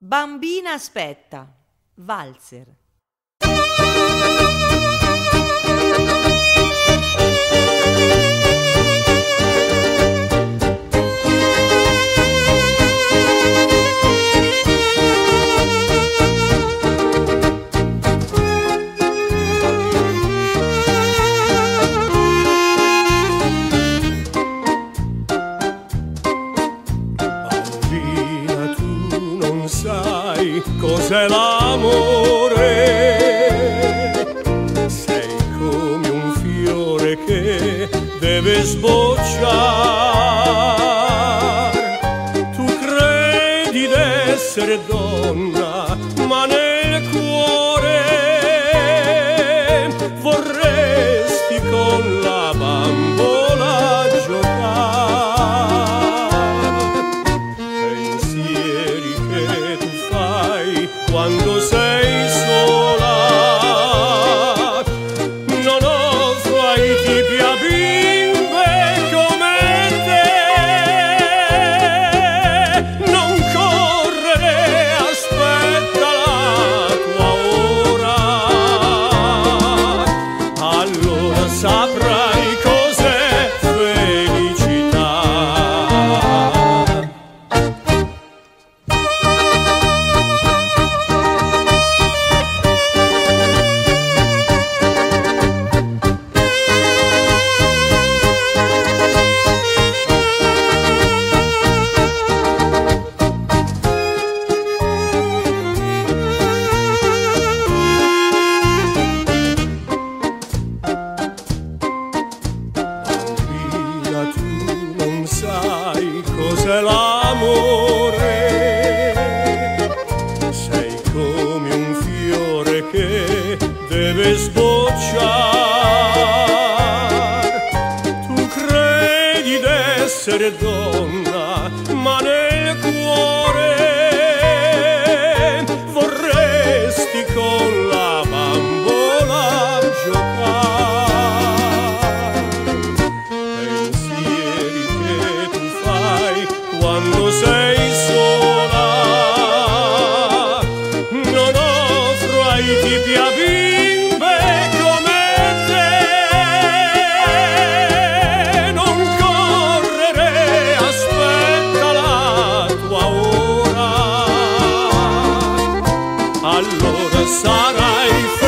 Bambina aspetta. Valzer. Cos'è l'amore. Sei come un fiore che deve sbocciare. Tu credi d'essere donna, ma nel cuore deve sbocciare. Tu credi d'essere donna, ma nel cuore vorresti con la bambola giocare pensieri che tu fai quando sei sola. Non offro ai tipi Allora sarai felice,